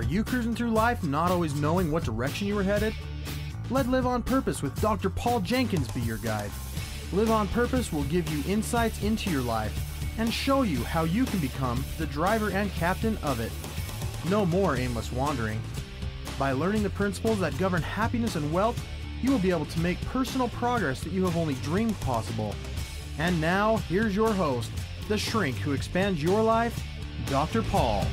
Are you cruising through life not always knowing what direction you were headed? Let Live on Purpose with Dr. Paul Jenkins be your guide. Live on Purpose will give you insights into your life and show you how you can become the driver and captain of it. No more aimless wandering. By learning the principles that govern happiness and wealth, you will be able to make personal progress that you have only dreamed possible. And now, here's your host, the shrink who expands your life, Dr. Paul.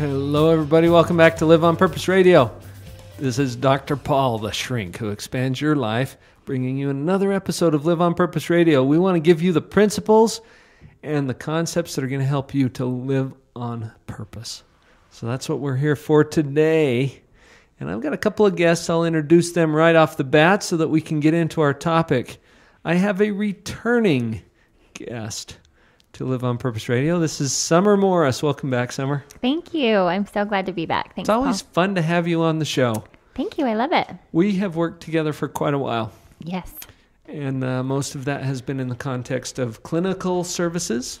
Hello, everybody. Welcome back to Live on Purpose Radio. This is Dr. Paul, the shrink who expands your life, bringing you another episode of Live on Purpose Radio. We want to give you the principles and the concepts that are going to help you to live on purpose. So that's what we're here for today. And I've got a couple of guests. I'll introduce them right off the bat so that we can get into our topic. I have a returning guest to Live on Purpose Radio. This is Summer Morris. Welcome back, Summer. Thank you. I'm so glad to be back. Thanks. It's always Paul. fun to have you on the show. Thank you. I love it. We have worked together for quite a while, Yes. and uh, most of that has been in the context of clinical services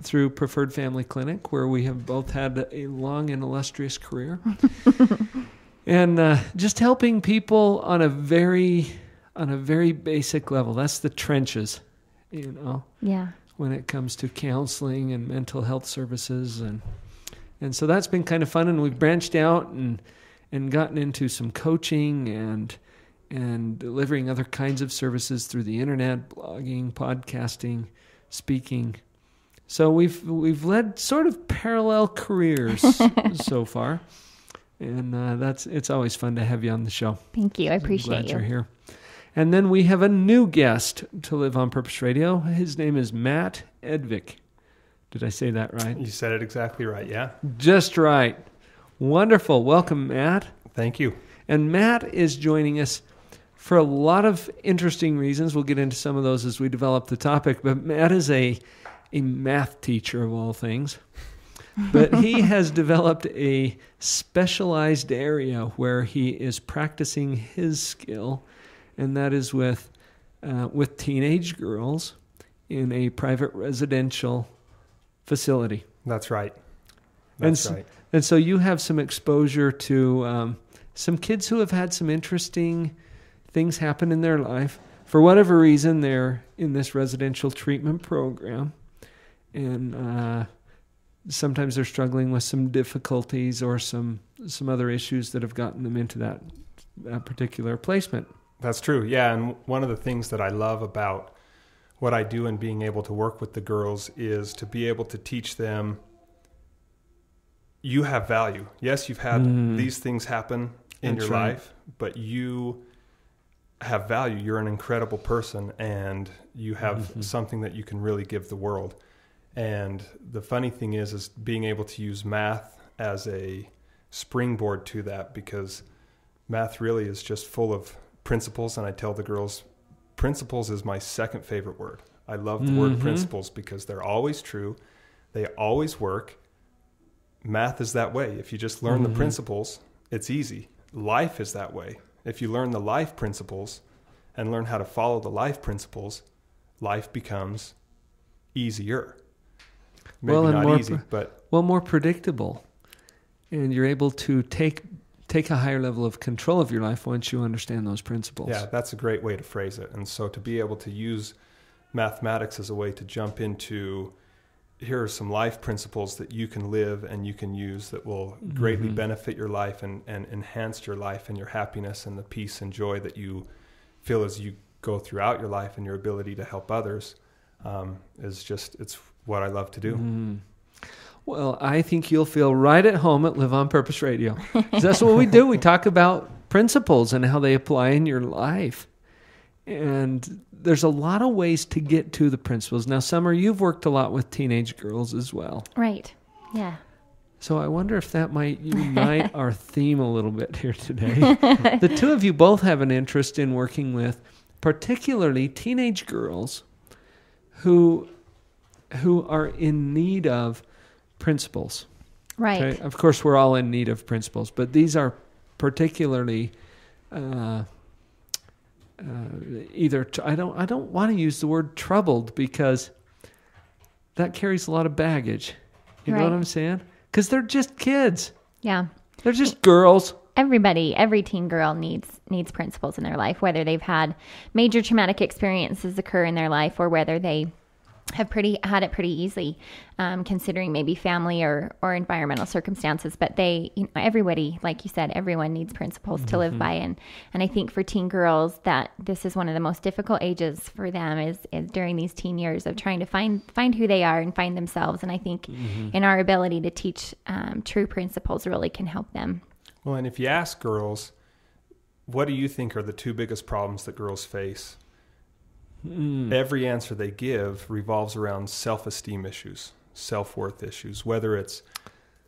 through Preferred Family Clinic, where we have both had a long and illustrious career, and uh, just helping people on a very on a very basic level. That's the trenches, you know Yeah. When it comes to counseling and mental health services and and so that's been kind of fun and we've branched out and and gotten into some coaching and and delivering other kinds of services through the internet blogging podcasting speaking so we've we've led sort of parallel careers so far and uh, that's it's always fun to have you on the show Thank you. I I'm appreciate glad you. you're here. And then we have a new guest to live on Purpose Radio. His name is Mat Edvik. Did I say that right? You said it exactly right. Yeah. Just right. Wonderful. Welcome, Mat. Thank you. And Mat is joining us for a lot of interesting reasons. We'll get into some of those as we develop the topic. But Mat is a a math teacher of all things. But he has developed a specialized area where he is practicing his skill, and that is with uh, with teenage girls in a private residential facility. That's right. And That's s- right. And so you have some exposure to um, some kids who have had some interesting things happen in their life. For whatever reason, they're in this residential treatment program. And uh, sometimes they're struggling with some difficulties or some, some other issues that have gotten them into that, that particular placement. That's true. Yeah. And one of the things that I love about what I do and being able to work with the girls is to be able to teach them you have value. Yes, you've had Mm. these things happen in That's your right. life, but you have value. You're an incredible person and you have Mhm. something that you can really give the world. And the funny thing is is being able to use math as a springboard to that because math really is just full of principles and I tell the girls principles is my second favorite word. I love the word Mhm. principles because they're always true. They always work. Math is that way. If you just learn Mhm. the principles, it's easy. Life is that way. If you learn the life principles and learn how to follow the life principles, life becomes easier. Maybe Well, and not more easy, pr- but well more predictable and you're able to take take a higher level of control of your life once you understand those principles Yeah, that's a great way to phrase it. And so to be able to use mathematics as a way to jump into here are some life principles that you can live and you can use that will greatly Mhm. benefit your life and, and enhance your life and your happiness and the peace and joy that you feel as you go throughout your life and your ability to help others um, is just it's what I love to do. Mhm. Well i think you'll feel right at home at live on purpose Radio. that's what we do we talk about principles and how they apply in your life and there's a lot of ways to get to the principles now summer you've worked a lot with teenage girls as well Right. Yeah. So I wonder if that might unite our theme a little bit here today. the two of you both have an interest in working with particularly teenage girls who who are in need of principles. Right. Okay? Of course, we're all in need of principles, but these are particularly uh, uh, either. T- I don't. I don't want to use the word troubled because that carries a lot of baggage. You know what I'm saying? Because they're just kids. Yeah. They're just girls. Everybody, every teen girl needs needs principles in their life, whether they've had major traumatic experiences occur in their life or whether they have pretty had it pretty easy, um, considering maybe family or or environmental circumstances. But they, you know, everybody, like you said, everyone needs principles to live by, and and I think for teen girls that this is one of the most difficult ages for them is is during these teen years of trying to find find who they are and find themselves. And I think in our ability to teach um, true principles really can help them. Well, and if you ask girls, what do you think are the two biggest problems that girls face? Every answer they give revolves around self esteem issues, self worth issues, whether it's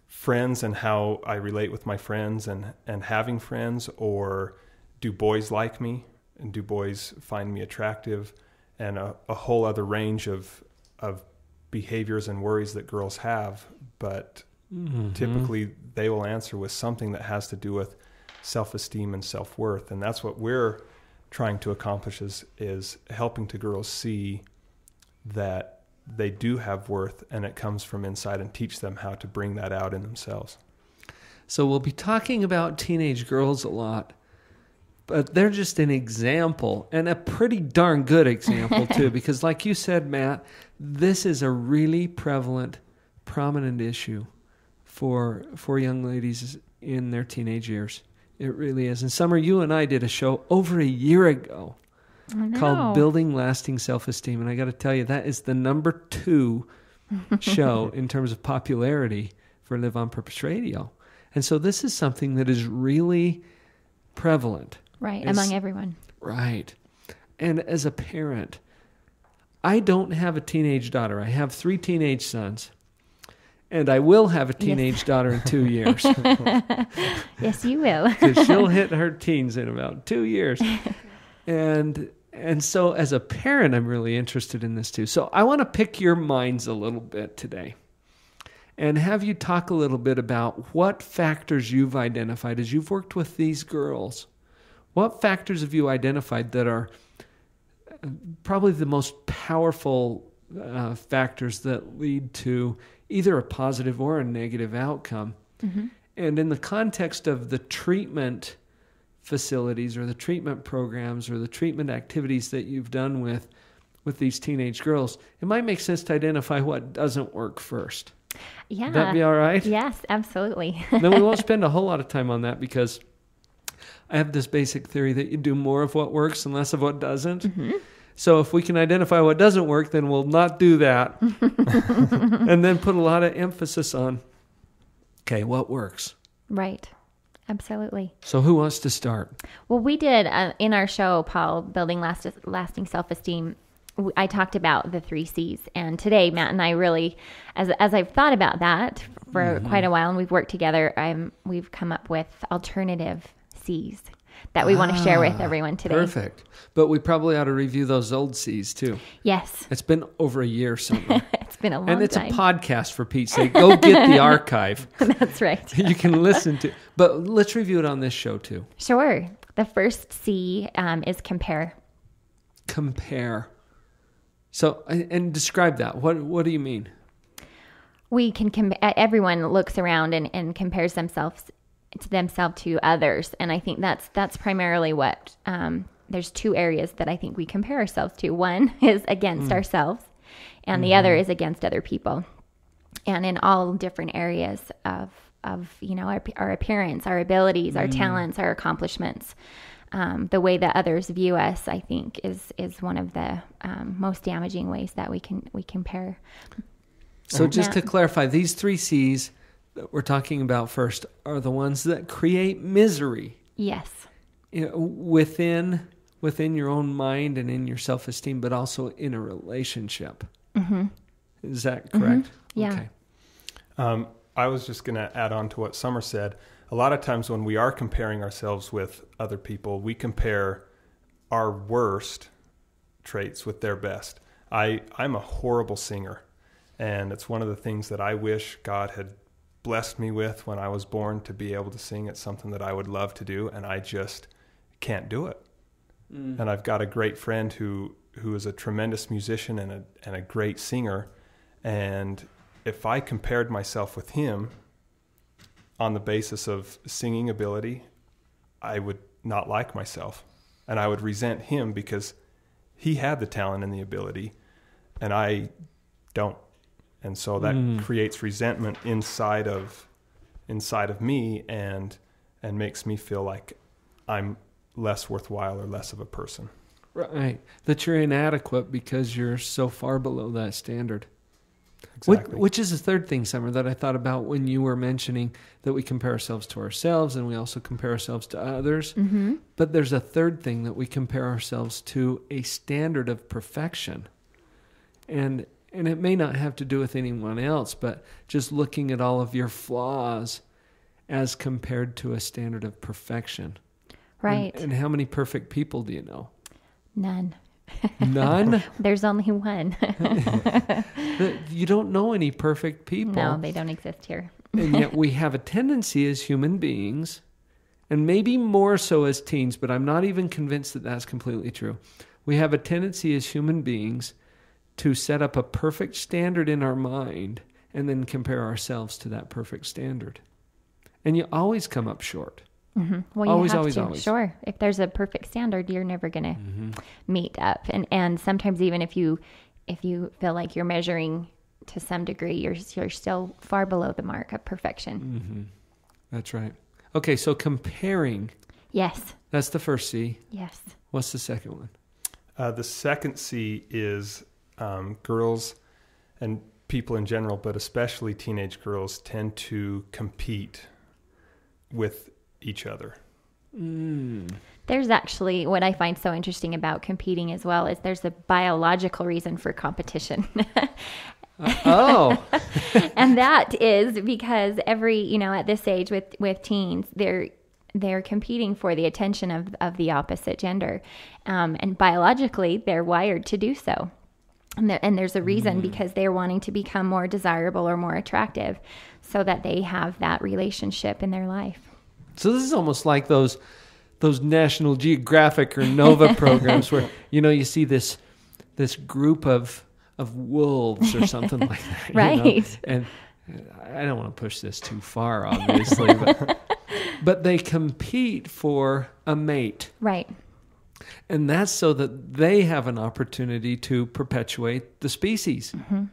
friends and how I relate with my friends and, and having friends, or do boys like me and do boys find me attractive, and a, a whole other range of, of behaviors and worries that girls have. But mm-hmm. typically they will answer with something that has to do with self-esteem and self-worth and that's what we're trying to accomplish is is helping to girls see that they do have worth and it comes from inside and teach them how to bring that out in themselves So we'll be talking about teenage girls a lot, but they're just an example and a pretty darn good example too, because like you said, Mat, this is a really prevalent, prominent issue for for young ladies in their teenage years. It really is. And Summer, you and I did a show over a year ago called Building Lasting Self Esteem. And I got to tell you, that is the number two show in terms of popularity for Live on Purpose Radio. And so this is something that is really prevalent. Right, It's- among everyone. Right. And as a parent, I don't have a teenage daughter. I have three teenage sons. And I will have a teenage daughter in two years. Yes, you will. because she'll hit her teens in about two years. And and so as a parent, I'm really interested in this too. So I want to pick your minds a little bit today and have you talk a little bit about what factors you've identified as you've worked with these girls. What factors have you identified that are uh, probably the most powerful uh, factors that lead to either a positive or a negative outcome? And in the context of the treatment facilities or the treatment programs or the treatment activities that you've done with with these teenage girls, it might make sense to identify what doesn't work first. Yeah. Would that be all right? Yes, absolutely. then we won't spend a whole lot of time on that because I have this basic theory that you do more of what works and less of what doesn't. So if we can identify what doesn't work, then we'll not do that. and then put a lot of emphasis on okay, what works. right. Absolutely. So who wants to start? Well, we did uh, in our show, Paul, building last, lasting self esteem. I talked about the three C's, and today Mat and I really, as as I've thought about that for quite a while, and we've worked together, um, we've come up with alternative C's that we want to share with everyone today. Perfect. But we probably ought to review those old C's too. Yes, It's been over a year something. it's been a long time. and it's time. a podcast for Pete's sake. Go get the archive. That's right. you can listen to. But let's review it on this show too. Sure. The first C um, is compare. Compare. So and and describe that. What what do you mean? we can com- everyone looks around and, and compares themselves to themselves to others. And i think that's that's primarily what um, there's two areas that i think we compare ourselves to. One is against ourselves and the other is against other people. And in all different areas of of you know our, our appearance our abilities our talents our accomplishments um, the way that others view us i think is is one of the um, most damaging ways that we can we compare. So just to clarify, these three C's that we're talking about first are the ones that create misery yes you know, within within your own mind and in your self esteem, but also in a relationship. Mm-hmm. Is that correct? Yeah. Okay. Um, I was just going to add on to what Summer said. A lot of times when we are comparing ourselves with other people, we compare our worst traits with their best. I, I'm a horrible singer, and it's one of the things that I wish God had blessed me with when I was born to be able to sing. It's something that I would love to do, and I just can't do it. Mm. And I've got a great friend who who is a tremendous musician and a and a great singer. And if I compared myself with him on the basis of singing ability, I would not like myself, and I would resent him because he had the talent and the ability, and I don't. And so that Mm. creates resentment inside of inside of me and and makes me feel like I'm less worthwhile or less of a person. Right. That you're inadequate because you're so far below that standard. Which, Exactly. which is the third thing, Summer, that I thought about when you were mentioning that we compare ourselves to ourselves and we also compare ourselves to others. Mm-hmm. But there's a third thing that we compare ourselves to a standard of perfection. And and it may not have to do with anyone else, but just looking at all of your flaws as compared to a standard of perfection. Right. And, and how many perfect people do you know? None. None? There's only one. You don't know any perfect people. no, they don't exist here. and yet we have a tendency as human beings, and maybe more so as teens, but I'm not even convinced that that's completely true. We have a tendency as human beings to set up a perfect standard in our mind and then compare ourselves to that perfect standard. And you always come up short. hmm Well, you Always, have always, to. always. Sure. If there's a perfect standard, you're never going to Mm-hmm. meet up. And and sometimes even if you if you feel like you're measuring to some degree, you're you're still far below the mark of perfection. Mm-hmm. That's right. Okay, so comparing, Yes. that's the first C. Yes. What's the second one? Uh, the second C is um, girls and people in general, but especially teenage girls, tend to compete with each other. Mm. There's actually what I find so interesting about competing as well is there's a biological reason for competition. Oh, and that is because every you know at this age with with teens they're they're competing for the attention of of the opposite gender um, and biologically they're wired to do so and, there, and there's a reason mm-hmm. because they're wanting to become more desirable or more attractive so that they have that relationship in their life So this is almost like those those National Geographic or Nova programs where you know you see this this group of of wolves or something like that, you know? Right. And I don't want to push this too far, obviously, but but they compete for a mate, right and that's so that they have an opportunity to perpetuate the species. Mm-hmm.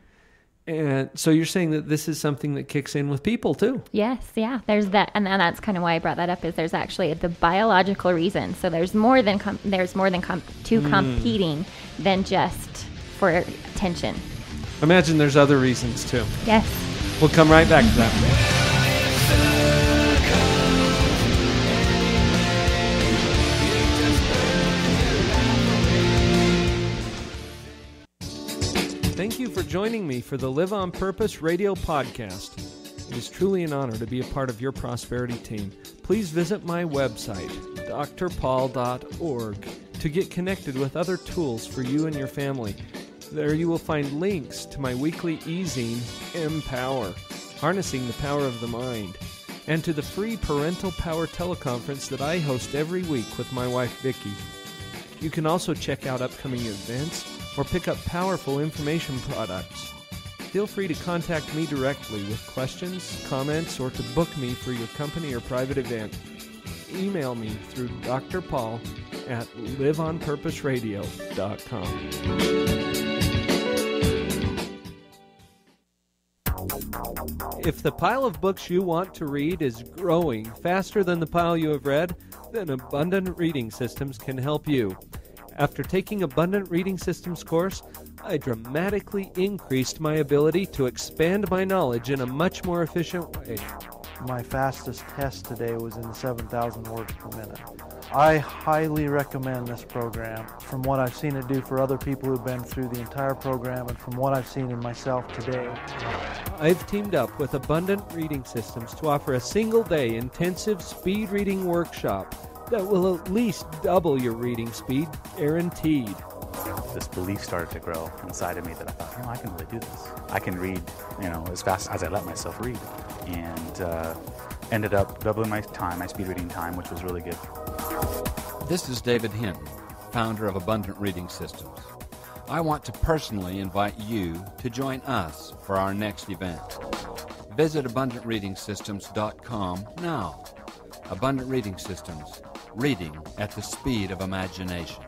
And so you're saying that this is something that kicks in with people too. Yes, yeah. There's that, and then that's kind of why I brought that up. Is there's actually the biological reason. So there's more than com- there's more than com- to competing than just for attention. Imagine there's other reasons too. Yes. We'll come right back to that. Joining me for the Live on Purpose radio podcast. It is truly an honor to be a part of your prosperity team. Please visit my website, drpaul.org, to get connected with other tools for you and your family. There you will find links to my weekly e-zine, Empower, Harnessing the Power of the Mind, and to the free Parental Power teleconference that I host every week with my wife Vicki. You can also check out upcoming events or pick up powerful information products. Feel free to contact me directly with questions, comments, or to book me for your company or private event. Email me through Dr. Paul at liveonpurposeradio.com. If the pile of books you want to read is growing faster than the pile you have read, then Abundant Reading Systems can help you. After taking Abundant Reading Systems course, I dramatically increased my ability to expand my knowledge in a much more efficient way. My fastest test today was in the 7,000 words per minute. I highly recommend this program from what I've seen it do for other people who've been through the entire program and from what I've seen in myself today. I've teamed up with Abundant Reading Systems to offer a single day intensive speed reading workshop that will at least double your reading speed, guaranteed. this belief started to grow inside of me that I thought, you know, I can really do this. I can read, you know, as fast as I let myself read. and uh, ended up doubling my time, my speed reading time, which was really good. This is David Hinton, founder of Abundant Reading Systems. I want to personally invite you to join us for our next event. Visit abundantreadingsystems.com now. Abundant Reading Systems, reading at the speed of imagination.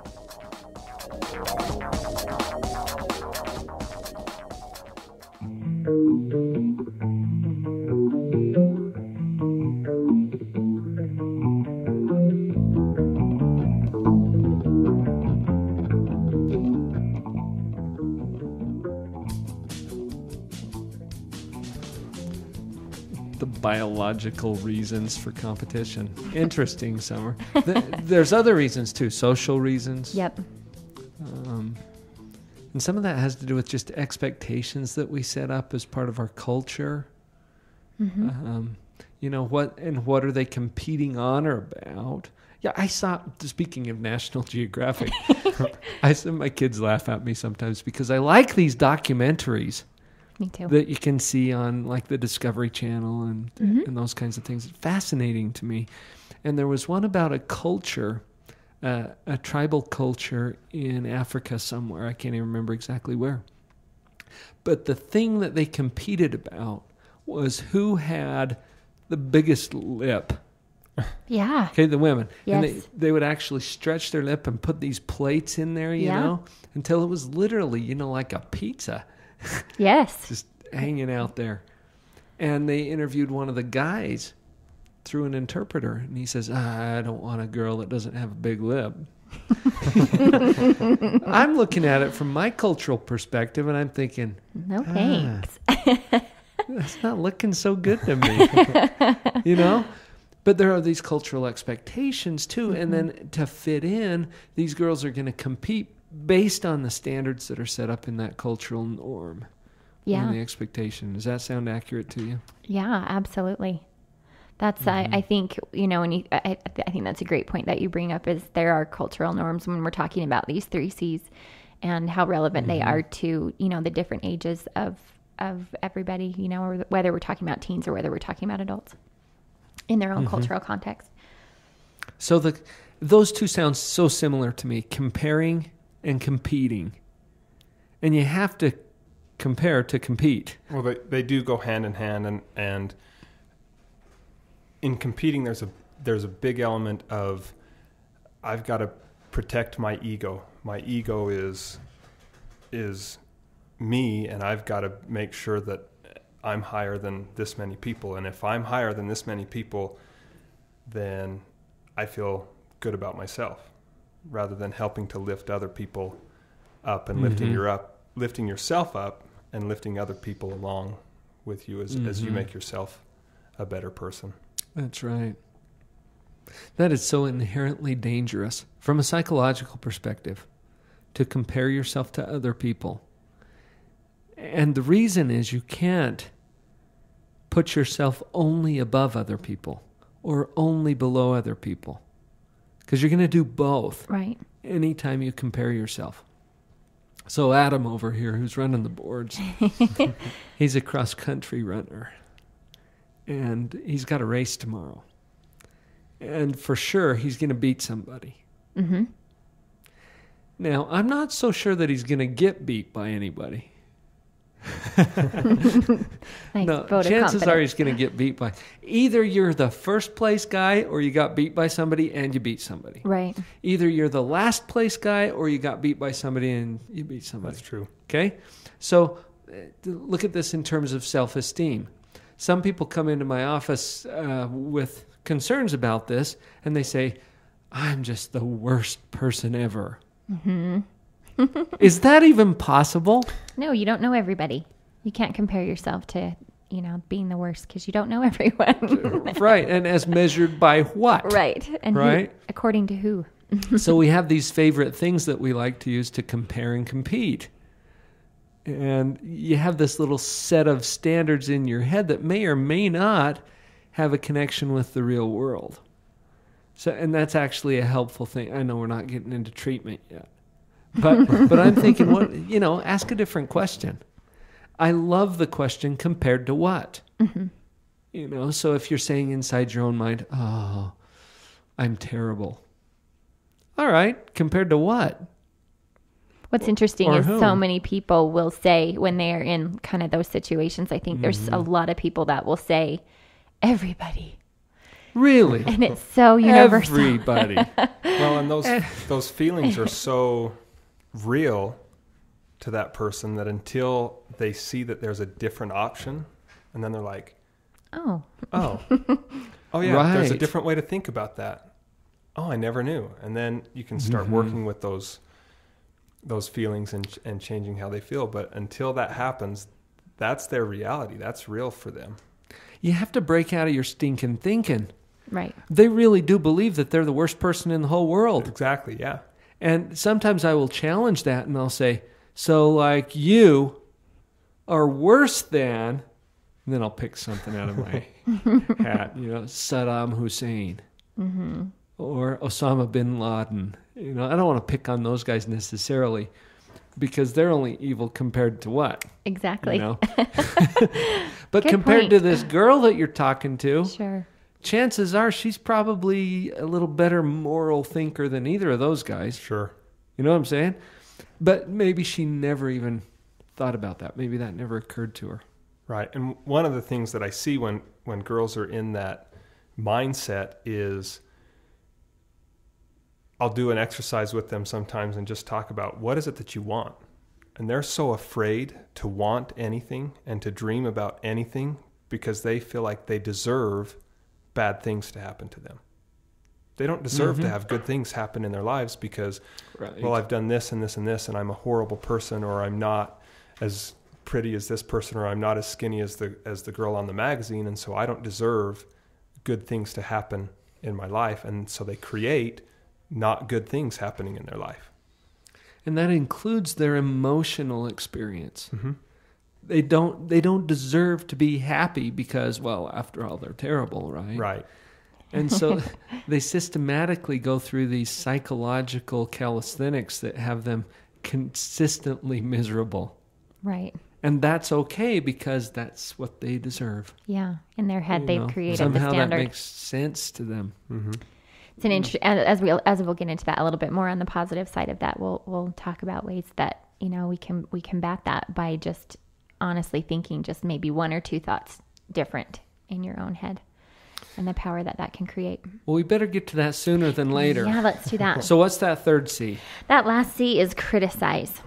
Biological reasons for competition. Interesting, Summer. Th- There's other reasons too, social reasons. Yep. Um, and some of that has to do with just expectations that we set up as part of our culture. Um, you know what, and what are they competing on or about? Yeah, I saw. Speaking of National Geographic, I my kids laugh at me sometimes because I like these documentaries Me too. that you can see on like the Discovery Channel and and those kinds of things. It's fascinating to me. And there was one about a culture, uh, a tribal culture in Africa somewhere. I can't even remember exactly where. But the thing that they competed about was who had the biggest lip. yeah. Okay, the women. And they, they would actually stretch their lip and put these plates in there, you Yeah. know, until it was literally, you know, like a pizza Yes. just hanging out there. And they interviewed one of the guys through an interpreter, and he says, "Ah, "I don't want a girl that doesn't have a big lip." I'm looking at it from my cultural perspective, and I'm thinking, No Ah. thanks. that's not looking so good to me. you know? But there are these cultural expectations too. And then to fit in, these girls are going to compete based on the standards that are set up in that cultural norm. Yeah. And the expectation. Does that sound accurate to you? Yeah, absolutely. That's I, mm-hmm. I think you know, and you, I, I think that's a great point that you bring up. Is there are cultural norms when we're talking about these three C's, and how relevant they mm-hmm. are to you know the different ages of of everybody. You know, or whether we're talking about teens or whether we're talking about adults in their own mm-hmm. cultural context. So the those two sound so similar to me, comparing and competing. And you have to compare to compete. Well, they, they do go hand in hand, and and in competing, there's a there's a big element of I've got to protect my ego. My ego is is me, and I've got to make sure that I'm higher than this many people. And if I'm higher than this many people, then I feel good about myself, rather than helping to lift other people up and lifting Mhm. your up, lifting yourself up, and lifting other people along with you as as you Mhm. make yourself a better person. That's right. That is so inherently dangerous from a psychological perspective to compare yourself to other people. And the reason is you can't put yourself only above other people or only below other people because you're going to do both Right. anytime you compare yourself. So Adam over here, who's running the boards, he's a cross country runner, and he's got a race tomorrow, and for sure he's going to beat somebody. Mm-hmm. Now I'm not so sure that he's going to get beat by anybody. Nice no, chances are confidence. he's going to get beat by either you're the first place guy or you got beat by somebody and you beat somebody. Right. Either you're the last place guy or you got beat by somebody and you beat somebody. That's true. Okay? So uh, look at this in terms of self esteem. Some people come into my office uh, with concerns about this and they say, I'm just the worst person ever. Mm-hmm. Is that even possible? No, you don't know everybody. You can't compare yourself to you know being the worst because you don't know everyone. right. And as measured by what? right. And who- Right. according to who? so we have these favorite things that we like to use to compare and compete. And you have this little set of standards in your head that may or may not have a connection with the real world. So and that's actually a helpful thing. I know we're not getting into treatment yet. But but I'm thinking what you know, ask a different question. I love the question compared to what? Mm-hmm. You know, so if you're saying inside your own mind, "Oh, I'm terrible." All right, compared to what? What's interesting Or is so many people will say when they are in kind of those situations, I think there's a mm-hmm. lot of people that will say, everybody. Really? And it's so universal. Everybody. Well, and those eh. those feelings are so real to that person that until they see that there's a different option, and then they're like, Oh, "Oh, oh yeah, there's a different way to think about that." Oh, I never knew. And then you can start Mm-hmm. working with those those feelings and and changing how they feel. But until that happens, that's their reality. That's real for them. you have to break out of your stinking thinking. right. They really do believe that they're the worst person in the whole world. Exactly. Yeah. And sometimes I will challenge that and I'll say, So, like, you are worse than, and then I'll pick something out of my hat, you know, Saddam Hussein mm-hmm. or Osama bin Laden. You know, I don't want to pick on those guys necessarily because they're only evil compared to what? Exactly. You know? but Good compared point. to this girl that you're talking to, Sure. Chances are she's probably a little better moral thinker than either of those guys. Sure. You know what I'm saying? But maybe she never even thought about that. Maybe that never occurred to her. Right. And one of the things that I see when when girls are in that mindset is I'll do an exercise with them sometimes and just talk about what is it that you want. And they're so afraid to want anything and to dream about anything because they feel like they deserve bad things to happen to them. They don't deserve to have good things happen in their lives because Right. well, I've done this and this and this, and I'm a horrible person, or I'm not as pretty as this person, or I'm not as skinny as the as the girl on the magazine, and so I don't deserve good things to happen in my life, and so they create not good things happening in their life. and that includes their emotional experience. Mhm. They don't they don't deserve to be happy because well, after all they're terrible, right? Right. And so they systematically go through these psychological calisthenics that have them consistently miserable. Right. And that's okay because that's what they deserve. Yeah. In their head, you they've know? created Somehow the standard. that makes sense to them. Mm-hmm. It's an interest, as we as we'll get into that a little bit more on the positive side of that. We'll we'll talk about ways that you know we can we combat that by just honestly thinking just maybe one or two thoughts different in your own head, and the power that that can create. Well, we better get to that sooner than later. Yeah, let's do that. So what's that third C? That last C is criticize.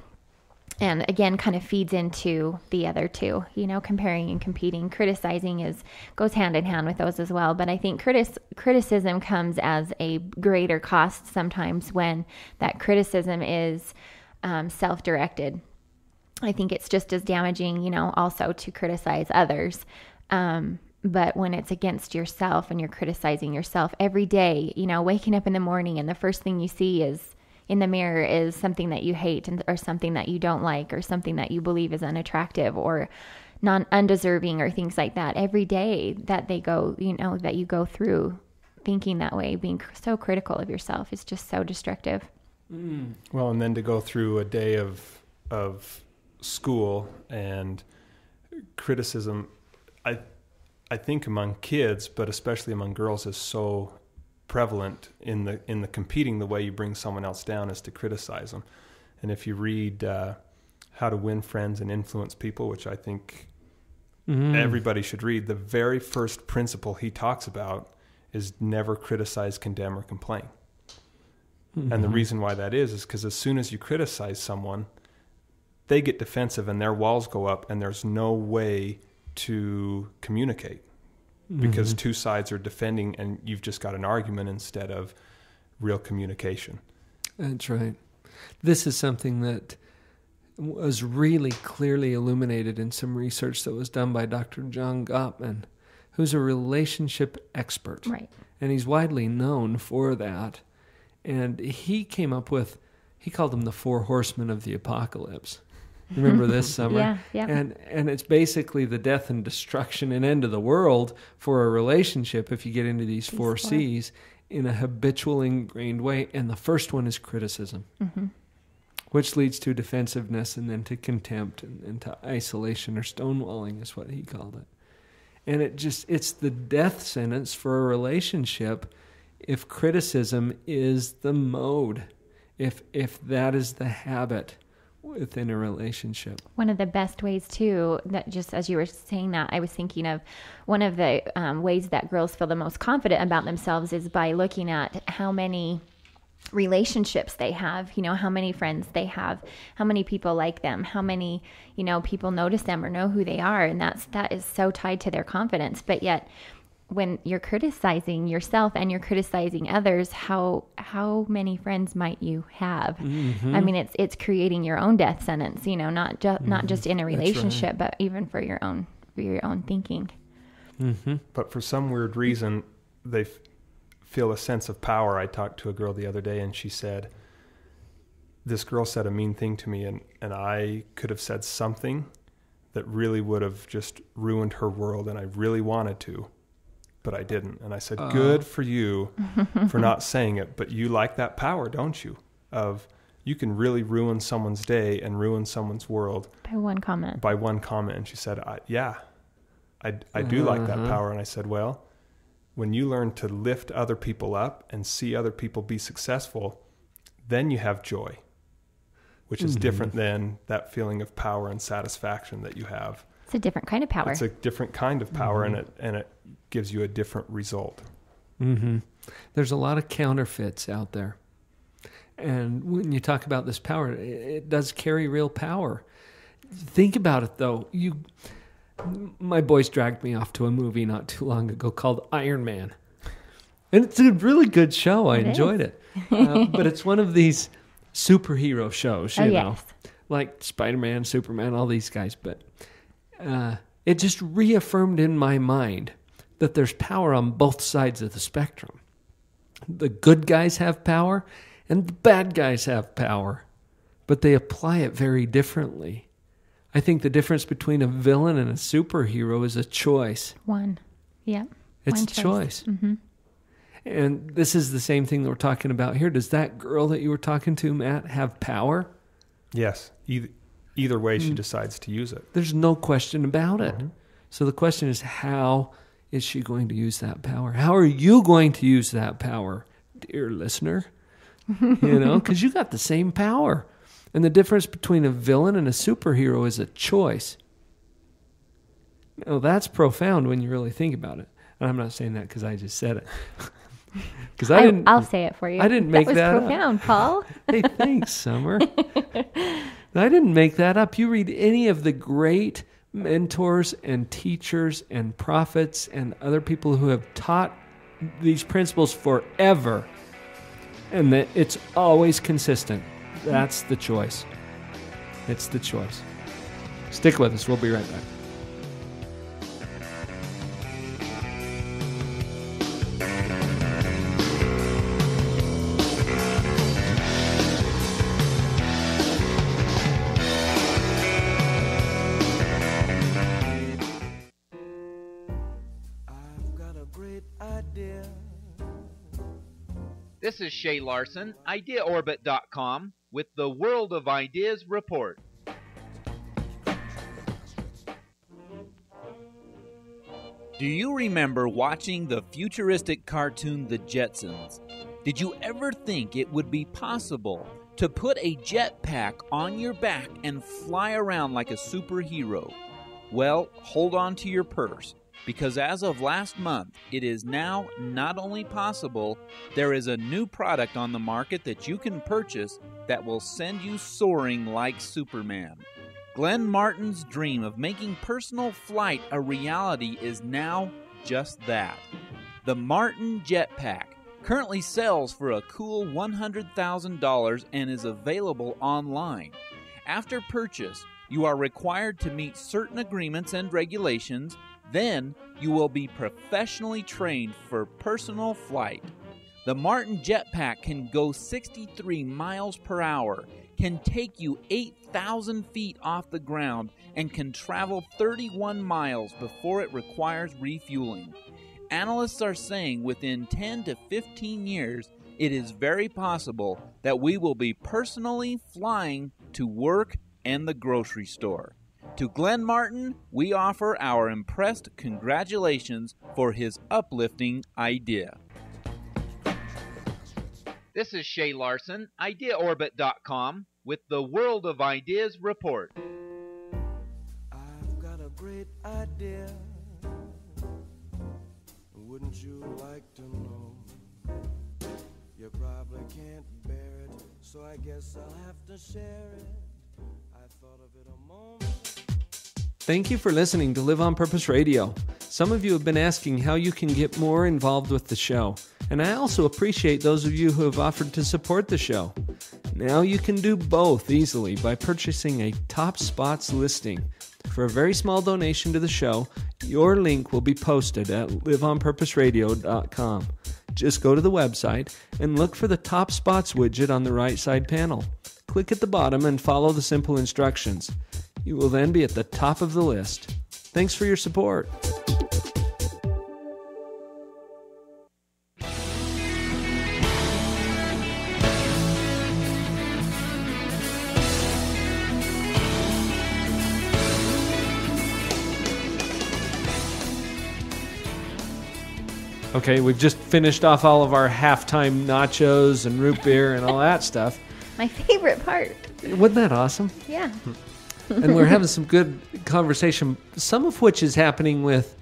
And again, kind of feeds into the other two, you know, comparing and competing. Criticizing is goes hand in hand with those as well. But I think critis- criticism comes as a greater cost sometimes when that criticism is um, self directed. I think it's just as damaging, you know, also to criticize others. Um, but when it's against yourself and you're criticizing yourself every day, you know, waking up in the morning and the first thing you see is in the mirror is something that you hate and, or something that you don't like or something that you believe is unattractive or non undeserving or things like that. Every day that they go, you know, that you go through thinking that way, being so critical of yourself is just so destructive. Well, and then to go through a day of of school and criticism, I I think among kids, but especially among girls, is so prevalent in the in the competing. The way you bring someone else down is to criticize them. And if you read uh, How to Win Friends and Influence People, which I think everybody should read, the very first principle he talks about is never criticize, condemn, or complain. And the reason why that is is because as soon as you criticize someone, they get defensive and their walls go up, and there's no way to communicate because mm-hmm. two sides are defending, and you've just got an argument instead of real communication. That's right. This is something that was really clearly illuminated in some research that was done by Dr. John Gottman, who's a relationship expert. Right. And he's widely known for that. And he came up with, he called them the four horsemen of the apocalypse. Remember this summer? Yeah, yeah. And and it's basically the death and destruction and end of the world for a relationship if you get into these four four. C's in a habitual ingrained way. And the first one is criticism, Mm-hmm. which leads to defensiveness and then to contempt and, and to isolation or stonewalling is what he called it. And it just it's the death sentence for a relationship if criticism is the mode. If if that is the habit within a relationship. One of the best ways too that just as you were saying that, I was thinking of one of the um, ways that girls feel the most confident about themselves is by looking at how many relationships they have you know how many friends they have how many people like them how many you know people notice them or know who they are and that's that is so tied to their confidence but yet when you're criticizing yourself and you're criticizing others how how many friends might you have Mm-hmm. i mean it's it's creating your own death sentence you know not just not just in a Mm-hmm. right. relationship but even for your own for your own thinking mm-hmm. But for some weird reason, they f- feel a sense of power. I talked to a girl the other day, and she said, "This girl said a mean thing to me, and and I could have said something that really would have just ruined her world, and I really wanted to." But I didn't. And I said, Good for you for not saying it. But you like that power, don't you? Of you can really ruin someone's day and ruin someone's world by one comment by one comment. And she said, I, "Yeah, I, I do like that Uh-huh. power." And I said, "Well, when you learn to lift other people up and see other people be successful, then you have joy, which is different than that feeling of power and satisfaction that you have. It's a different kind of power It's a different kind of power, and it and it gives you a different result." hmm There's a lot of counterfeits out there. And when you talk about this power, it, it does carry real power. Think about it though. You, my boys dragged me off to a movie not too long ago called Iron Man, and it's a really good show. I It enjoyed is. it, uh, but it's one of these superhero shows, you oh know, yes like Spider Man, Superman, all these guys. But uh, it just reaffirmed in my mind that there's power on both sides of the spectrum. The good guys have power, and the bad guys have power, but they apply it very differently. I think the difference between a villain and a superhero is a choice. one yeah It's One a choice. hmm And this is the same thing that we're talking about here. Does that girl that you were talking to, Mat, have power? Yes, either either way, she decides to use it. There's no question about it. Mhm. So the question is, how is she going to use that power? How are you going to use that power, dear listener? You know, because you got the same power. And the difference between a villain and a superhero is a choice. Now, that's profound when you really think about it. And I'm not saying that because I just said it. Because I, I didn't. I'll say it for you I didn't make that was that up. profound paul hey, thanks, Summer. I didn't make that up. You read any of the great mentors and teachers and prophets and other people who have taught these principles forever, and that it's always consistent. That's the choice. It's the choice. Stick with us. We'll be right back. Shay Larson, IdeaOrbit.com, with the World of Ideas report. Do you remember watching the futuristic cartoon The Jetsons? Did you ever think it would be possible to put a jetpack on your back and fly around like a superhero? Well, hold on to your purse because as of last month, it is now not only possible, there is a new product on the market that you can purchase that will send you soaring like Superman. Glenn Martin's dream of making personal flight a reality is now just that. The Martin Jetpack currently sells for a cool $100,000 and is available online. After purchase, you are required to meet certain agreements and regulations. Then you will be professionally trained for personal flight. The Martin Jetpack can go 63 miles per hour, can take you 8,000 feet off the ground, and can travel 31 miles before it requires refueling. Analysts are saying within 10 to 15 years, it is very possible that we will be personally flying to work and the grocery store. To Glenn Martin, we offer our impressed congratulations for his uplifting idea. This is Shay Larson, IdeaOrbit.com, with the World of Ideas report. I've got a great idea. Wouldn't you like to know? You probably can't bear it, so I guess I'll have to share it. I thought of it a moment. Thank you for listening to Live on Purpose Radio. Some of you have been asking how you can get more involved with the show, and I also appreciate those of you who have offered to support the show. Now you can do both easily by purchasing a Top Spots listing. For a very small donation to the show, your link will be posted at liveonpurposeradio.com. Just go to the website and look for the Top Spots widget on the right side panel. Click at the bottom and follow the simple instructions. You will then be at the top of the list. Thanks for your support. Okay, we've just finished off all of our halftime nachos and root beer and all that stuff. My favorite part. Wasn't that awesome? Yeah. And we're having some good conversation, some of which is happening with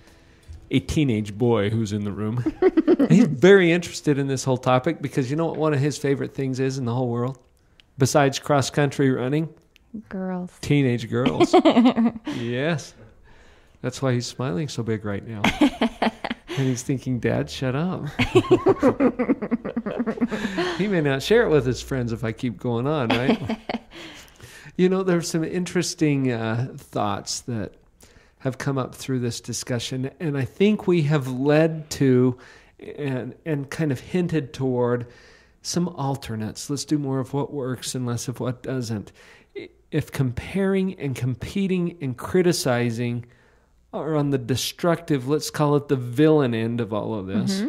a teenage boy who's in the room. He's very interested in this whole topic because you know what one of his favorite things is in the whole world? Besides cross country running? Girls. Teenage girls. yes. That's why he's smiling so big right now. and he's thinking, Dad, shut up. he may not share it with his friends if I keep going on, right? You know, there's some interesting uh, thoughts that have come up through this discussion, and I think we have led to and and kind of hinted toward some alternates. Let's do more of what works and less of what doesn't. If comparing and competing and criticizing are on the destructive, let's call it the villain end of all of this.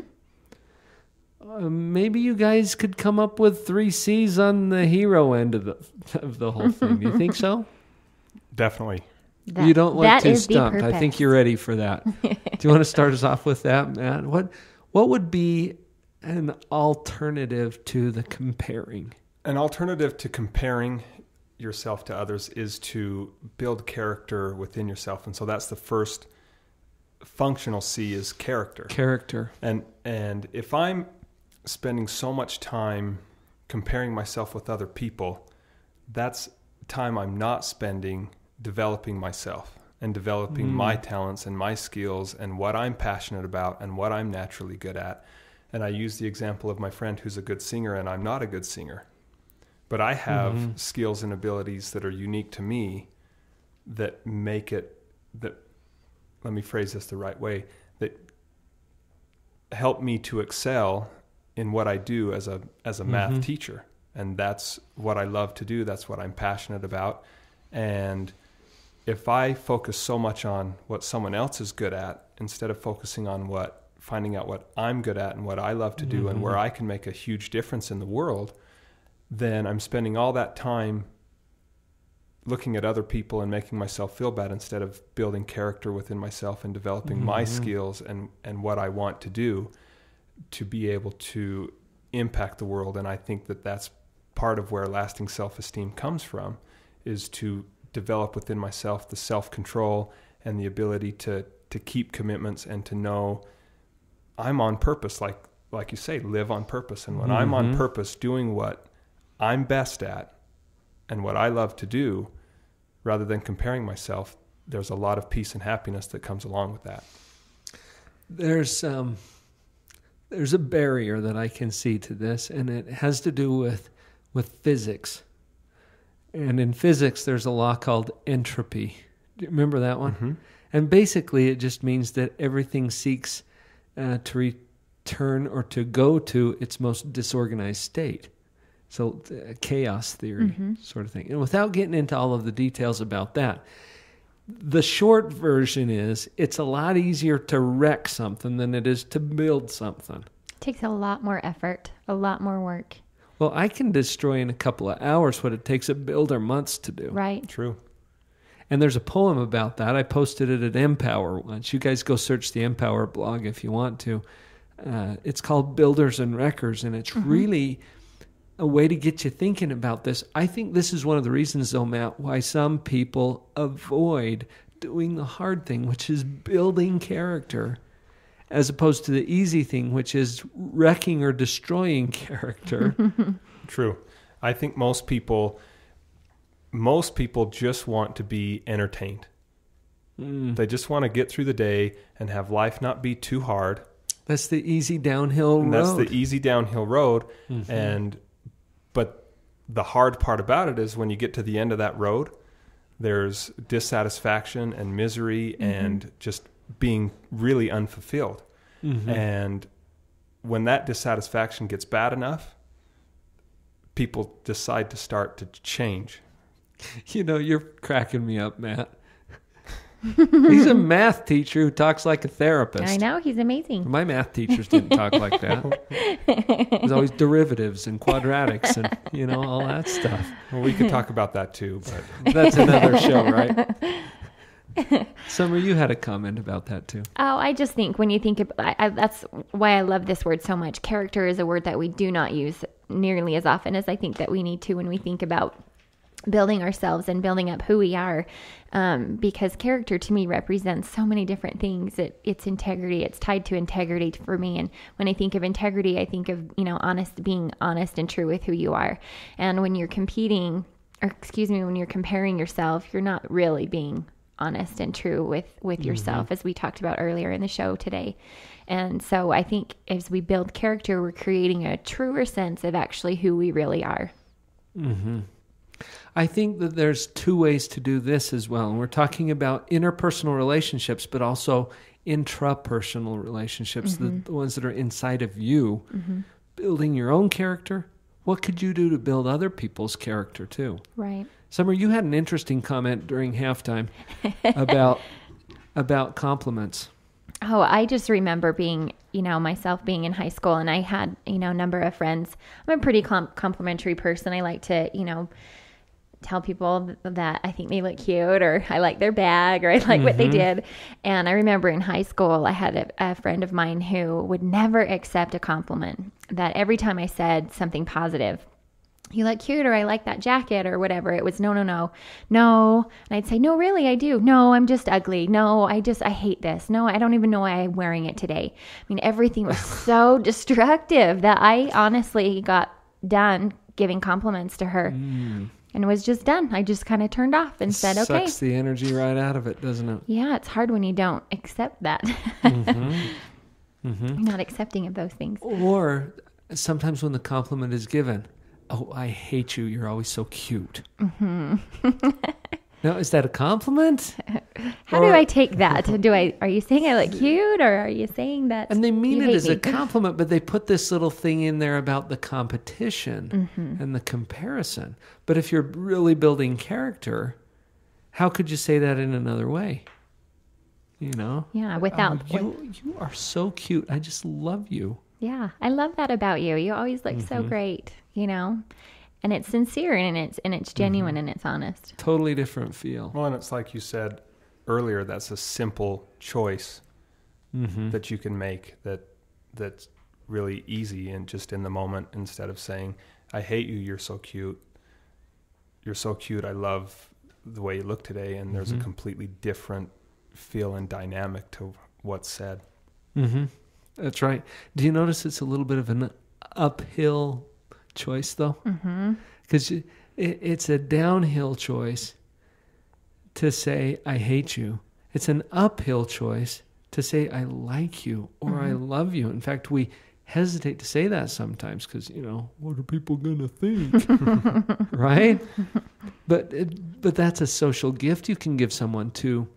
Uh, maybe you guys could come up with three C's on the hero end of the of the whole thing. Do you think so? Definitely. That- you don't look too stumped. I think you're ready for that. Do you want to start us off with that, Mat? What what would be an alternative to the comparing? An alternative to comparing yourself to others is to build character within yourself. And so that's the first functional C is character. Character. And and if I'm spending so much time comparing myself with other people, that's time I'm not spending developing myself and developing mm. my talents and my skills and what I'm passionate about and what I'm naturally good at. And I use the example of my friend who's a good singer and I'm not a good singer. But I have mm-hmm. skills and abilities that are unique to me that make it that let me phrase this the right way that help me to excel in what I do as a as a math mm-hmm. teacher. And that's what I love to do. That's what I'm passionate about. And if I focus so much on what someone else is good at instead of focusing on what finding out what I'm good at and what I love to do and where mm-hmm. I can make a huge difference in the world, then I'm spending all that time looking at other people and making myself feel bad instead of building character within myself and developing my mm-hmm. skills and, and what I want to do to be able to impact the world. And I think that that's part of where lasting self esteem comes from is to develop within myself the self control and the ability to, to keep commitments and to know I'm on purpose, like, like you say, live on purpose. And when I'm on purpose doing what I'm best at and what I love to do, rather than comparing myself, there's a lot of peace and happiness that comes along with that. There's um there's a barrier that I can see to this, and it has to do with with physics. And in physics, there's a law called entropy. Do you remember that one? And basically, it just means that everything seeks uh, to return or to go to its most disorganized state. So, uh, chaos theory, sort of thing. And without getting into all of the details about that, the short version is it's a lot easier to wreck something than it is to build something. It takes a lot more effort, a lot more work, Well, I can destroy in a couple of hours what it takes a builder months to do. right? True. And there's a poem about that. I posted it at Empower once. You guys go search the Empower blog if you want to. Uh, it's called Builders and Wreckers, and it's really a way to get you thinking about this. I think this is one of the reasons, though, Mat, why some people avoid doing the hard thing, which is building character, as opposed to the easy thing, which is wrecking or destroying character. True. I think most people most people just want to be entertained. Hmm. They just want to get through the day and have life not be too hard. That's the easy downhill And that's the easy downhill road. Mm-hmm. And but the hard part about it is when you get to the end of that road, there's dissatisfaction and misery mm-hmm. and just being really unfulfilled. Mm-hmm. And when that dissatisfaction gets bad enough, people decide to start to change. You know, you're cracking me up, Mat. He's a math teacher who talks like a therapist. I know he's amazing. My math teachers didn't talk like that. There's always derivatives and quadratics and you know all that stuff. Well, we could talk about that too, but That's another show, right? Summer, you had a comment about that too. Oh, I just think when you think about I, I, that's why I love this word so much. Character is a word that we do not use nearly as often as I think that we need to when we think about building ourselves and building up who we are. Um, because character to me represents so many different things. It, it's integrity. It's tied to integrity for me. And when I think of integrity, I think of, you know, honest, being honest and true with who you are. And when you're competing, or excuse me, when you're comparing yourself, you're not really being honest and true with with yourself as we talked about earlier in the show today and so i think as we build character we're creating a truer sense of actually who we really are I think that there's two ways to do this as well. And we're talking about interpersonal relationships, but also intrapersonal relationships, the, the ones that are inside of you. Mm-hmm. Building your own character. What could you do to build other people's character too? right Summer, you had an interesting comment during halftime about about compliments. Oh, I just remember being, you know, myself being in high school and I had, you know, a number of friends. I'm a pretty com- complimentary person. I like to, you know, tell people that I think they look cute or I like their bag or I like what they mm-hmm. did. And I remember in high school, I had a, a friend of mine who would never accept a compliment. That every time I said something positive, you look cute or I like that jacket or whatever. It was no, no, no, no. And I'd say, no, really, I do. No, I'm just ugly. No, I just, I hate this. No, I don't even know why I'm wearing it today. I mean, everything was so destructive that I honestly got done giving compliments to her mm. And was just done. I just kind of turned off and said, okay. Sucks the energy right out of it, doesn't it? Yeah, it's hard when you don't accept that. Mm-hmm. Not accepting of those things. Or sometimes when the compliment is given, oh, I hate you. You're always so cute. Mm-hmm. now, is that a compliment? How do I take that? Do I? Are you saying I look cute, or are you saying that? And they mean it as a compliment, but they put this little thing in there about the competition Mm-hmm. and the comparison. But if you're really building character, how could you say that in another way? You know? Yeah, without. Oh, you, you are so cute. I just love you. Yeah, I love that about you. You always look so Mm-hmm. great, you know, and it's sincere and it's and it's genuine and it's honest. Totally different feel. well, and it's like you said earlier. That's a simple choice Mm-hmm. that you can make. That that's really easy and just in the moment. Instead of saying, "I hate you. You're so cute. You're so cute. I love the way you look today." And there's a completely different feel and dynamic to what's said. Mm-hmm. That's right. Do you notice it's a little bit of an uphill choice, though? Mm-hmm. Because it, it's a downhill choice to say, I hate you. It's an uphill choice to say, I like you or I mm-hmm. love you. In fact, we hesitate to say that sometimes because, you know, what are people to think? right? But, it, but that's a social gift you can give someone to,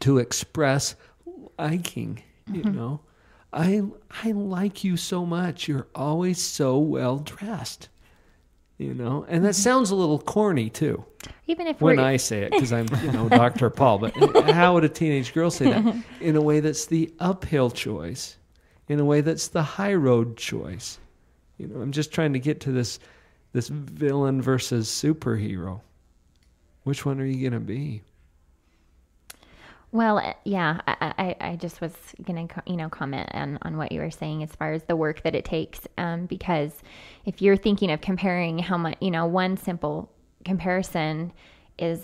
to express liking, you mm-hmm. know. I I like you so much. You're always so well dressed. You know, and that mm-hmm. sounds a little corny too Even if when I say it because I'm, you know, Dr. Paul. But how would a teenage girl say that in a way that's the uphill choice, in a way that's the high road choice? You know, I'm just trying to get to this this villain versus superhero. Which one are you gonna be? Well, uh, yeah, I, I, I just was gonna, you know, comment on, on what you were saying as far as the work that it takes, um, because if you're thinking of comparing how much, you know, one simple comparison is,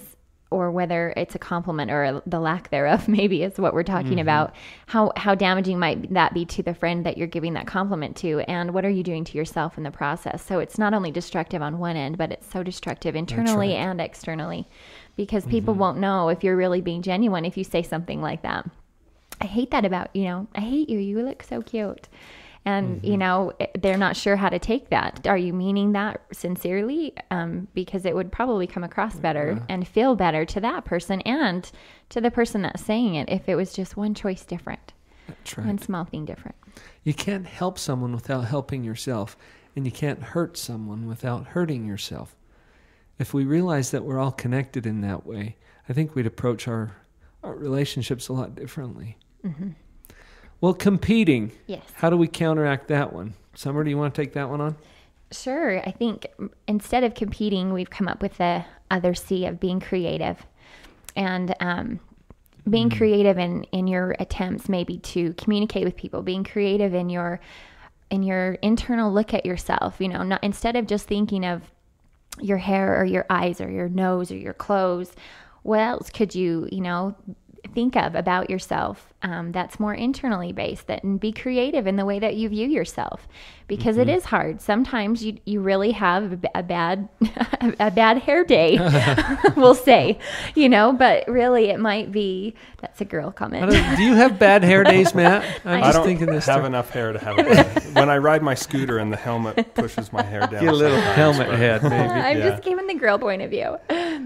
or whether it's a compliment or the lack thereof, maybe is what we're talking about. How how damaging might that be to the friend that you're giving that compliment to, and what are you doing to yourself in the process? So it's not only destructive on one end, but it's so destructive internally right. and externally, because people mm-hmm. won't know if you're really being genuine if you say something like that. I hate that about you know. I hate you. You look so cute, and you mm-hmm. know eh, they're not sure how to take that. Are you meaning that sincerely? Um, because it would probably come across better and feel better to that person and to the person that's saying it if it was just one choice different, That's one small thing different. You can't help someone without helping yourself, and you can't hurt someone without hurting yourself. If we realize that we're all connected in that way, I think we'd approach our, our relationships a lot differently. Well, competing. Yes. How do we counteract that one? Summer, do you want to take that one on? Sure. I think instead of competing, we've come up with the other C of being creative. And um, being creative in, in your attempts maybe to communicate with people, being creative in your in your internal look at yourself, you know, not instead of just thinking of your hair or your eyes or your nose or your clothes, what else could you, you know, think of about yourself um, that's more internally based that and be creative in the way that you view yourself because it is hard sometimes you, you really have a, b- a bad a bad hair day we'll say you know but really it might be that's a girl comment don't- you have bad hair days, Mat? I'm I just don't thinking this. have through. enough hair to have it. when I ride my scooter and the helmet pushes my hair down. Get a little helmet but- head, maybe. I'm Yeah. just giving the girl point of view.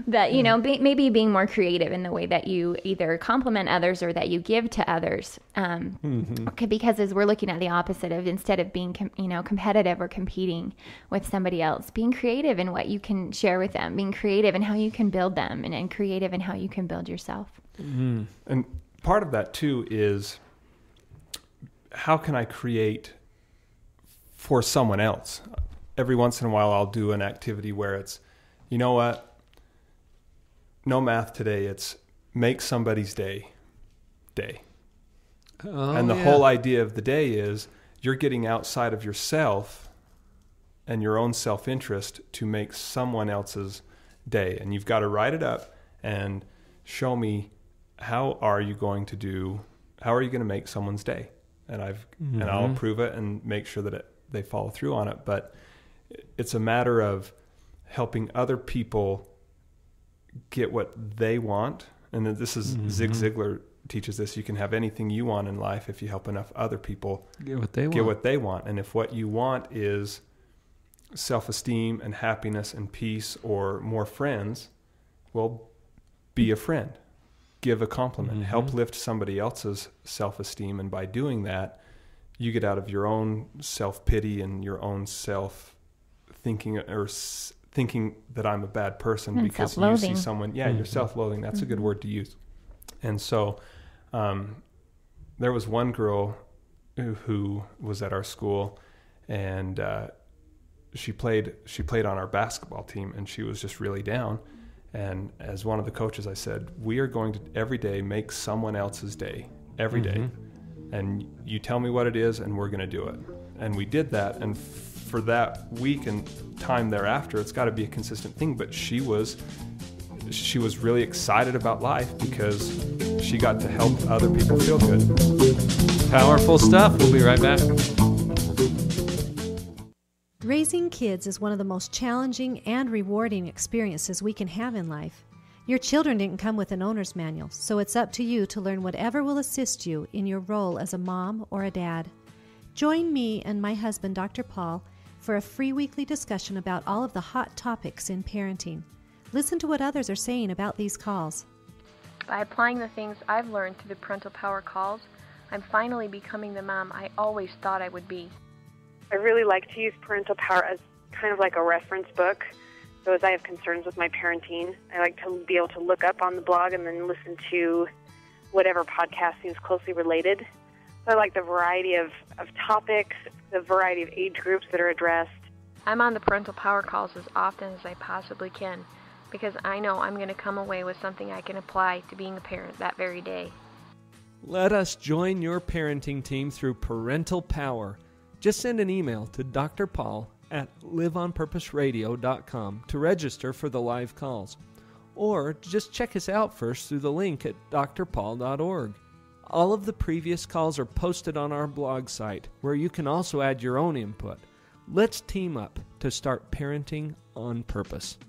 That, you know, be, maybe being more creative in the way that you either compliment others or that you give to others. Um, okay, Because as we're looking at the opposite of instead of being, com- you know, competitive or competing with somebody else, being creative in what you can share with them, being creative in how you can build them, and, and creative in how you can build yourself. And part of that too is how can I create for someone else? Every once in a while, I'll do an activity where it's, you know what? No math today. It's make somebody's day, day. Oh, and the yeah. whole idea of the day is you're getting outside of yourself and your own self interest to make someone else's day. And you've got to write it up and show me how are you going to do how are you going to make someone's day and i've and i'll Mhm. approve it and make sure that it, they follow through on it but it's a matter of helping other people get what they want and then this is zig Mhm. ziglar teaches this you can have anything you want in life if you help enough other people Get what they get want. what they want and if what you want is self-esteem and happiness and peace or more friends well be a friend give a compliment help Mhm. lift somebody else's self-esteem and by doing that you get out of your own self-pity and your own self thinking or thinking that I'm a bad person And because you see someone yeah you're Mhm. self-loathing that's a good Mhm. word to use and so um, there was one girl who, who was at our school and uh, she played she played on our basketball team and she was just really down and as one of the coaches I said we are going to every day make someone else's day every day Mhm. and you tell me what it is and we're going to do it and we did that and f- for that week and time thereafter it's got to be a consistent thing but she was she was really excited about life because she got to help other people feel good Powerful stuff. We'll be right back. Raising kids is one of the most challenging and rewarding experiences we can have in life. Your children didn't come with an owner's manual, so it's up to you to learn whatever will assist you in your role as a mom or a dad. Join me and my husband, Dr. Paul, for a free weekly discussion about all of the hot topics in parenting. Listen to what others are saying about these calls. By applying the things I've learned through the parental power calls, I'm finally becoming the mom I always thought I would be. I really like to use parental power as kind of like a reference book. So as I have concerns with my parenting, I like to be able to look up on the blog and then listen to whatever podcast seems closely related. So I like the variety of, of topics, the variety of age groups that are addressed. I'm on the parental power calls as often as I possibly can because I know I'm going to come away with something I can apply to being a parent that very day. Let us join your parenting team through parental power. Just send an email to Dr. Paul at liveonpurposeradio.com to register for the live calls. Or just check us out first through the link at drpaul.org. All of the previous calls are posted on our blog site, where you can also add your own input. Let's team up to start parenting on purpose.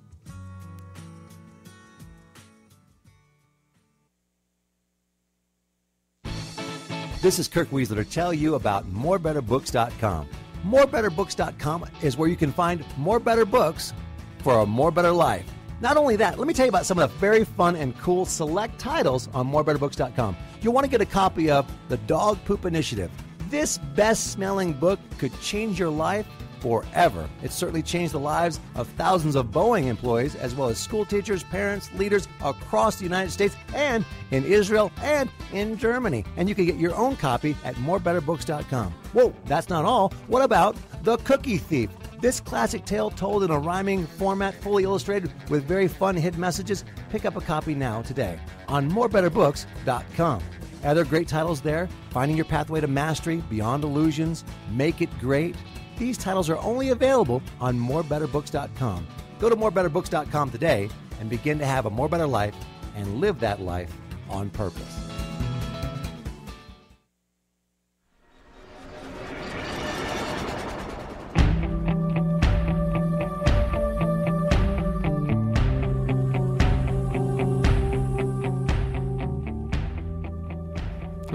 This is Kirk Weisler to tell you about morebetterbooks.com. Morebetterbooks.com is where you can find more better books for a more better life. Not only that, let me tell you about some of the very fun and cool select titles on morebetterbooks.com. You'll want to get a copy of The Dog Poop Initiative. This best smelling book could change your life forever. It certainly changed the lives of thousands of Boeing employees, as well as school teachers, parents, leaders across the United States and in Israel and in Germany. And you can get your own copy at morebetterbooks.com. Whoa, that's not all. What about The Cookie Thief? This classic tale told in a rhyming format, fully illustrated with very fun hidden messages. Pick up a copy now today on morebetterbooks.com. Other great titles there? Finding Your Pathway to Mastery, Beyond Illusions, Make It Great. These titles are only available on morebetterbooks.com. Go to morebetterbooks.com today and begin to have a more better life and live that life on purpose.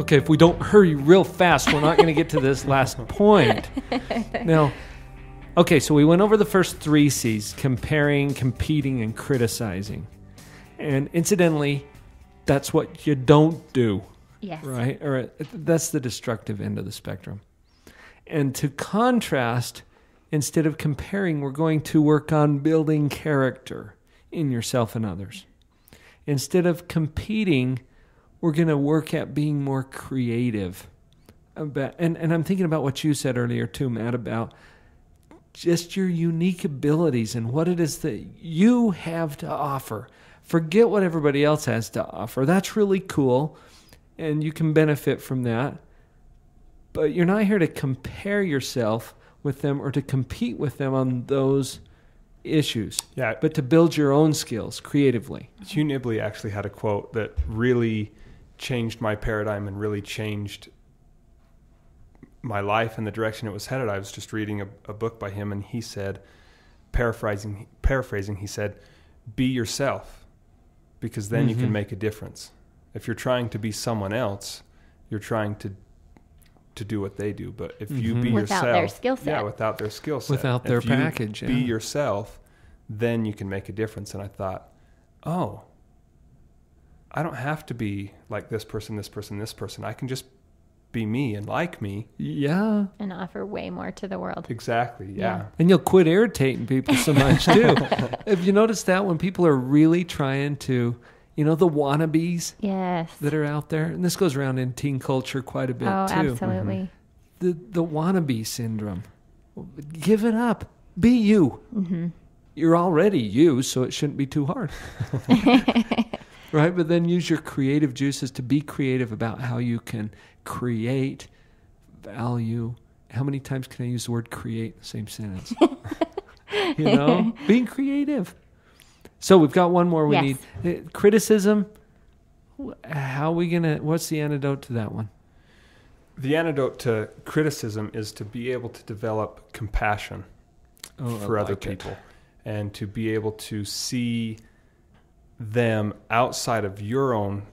Okay, if we don't hurry real fast, we're not going to get to this last point. Now, okay, so we went over the first three C's comparing, competing, and criticizing. And incidentally, that's what you don't do. Yes. Right? Or uh, that's the destructive end of the spectrum. And to contrast, instead of comparing, we're going to work on building character in yourself and others. Instead of competing, we're going to work at being more creative. About, and, and I'm thinking about what you said earlier too, Mat, about just your unique abilities and what it is that you have to offer. Forget what everybody else has to offer. That's really cool, and you can benefit from that. But you're not here to compare yourself with them or to compete with them on those issues. Yeah. But to build your own skills creatively. Hugh Nibley actually had a quote that really changed my paradigm and really changed my life and the direction it was headed. I was just reading a, a book by him, and he said, paraphrasing, paraphrasing, he said, "Be yourself, because then you Mhm. can make a difference. If you're trying to be someone else, you're trying to to do what they do. But if you Mhm. be Without yourself, their skill yeah, without their skill set, Without their if you package, be yourself, then you can make a difference. And I thought, oh, I don't have to be like this person, this person, this person. I can just be me and like me. Yeah. and offer way more to the world. Exactly. Yeah. And you'll quit irritating people so much too. Have you noticed that when people are really trying to, you know, the wannabes Yes. that are out there, and this goes around in teen culture quite a bit Oh, too. absolutely. The the wannabe syndrome. Give it up. Be you. Mm-hmm. You're already you, so it shouldn't be too hard. right? But then use your creative juices to be creative about how you can create value. How many times can I use the word create in the same sentence? you know, being creative. So we've got one more we Yes. need. Uh, criticism. How are we gonna? What's the antidote to that one? The antidote to criticism is to be able to develop compassion Oh, I for other like it. people and to be able to see them outside of your own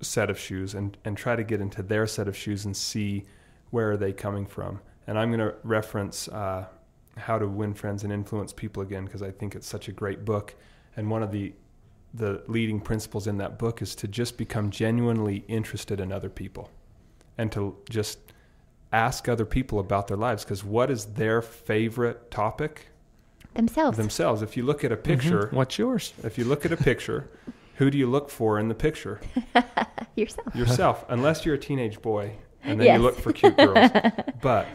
set of shoes and, and try to get into their set of shoes and see where are they coming from. And I'm going to reference uh, How to Win Friends and Influence People again because I think it's such a great book. And one of the the leading principles in that book is to just become genuinely interested in other people and to just ask other people about their lives because what is their favorite topic Themselves. themselves if you look at a picture What's yours? if you look at a picture who do you look for in the picture Yourself. yourself unless you're a teenage boy and then Yes. you look for cute girls but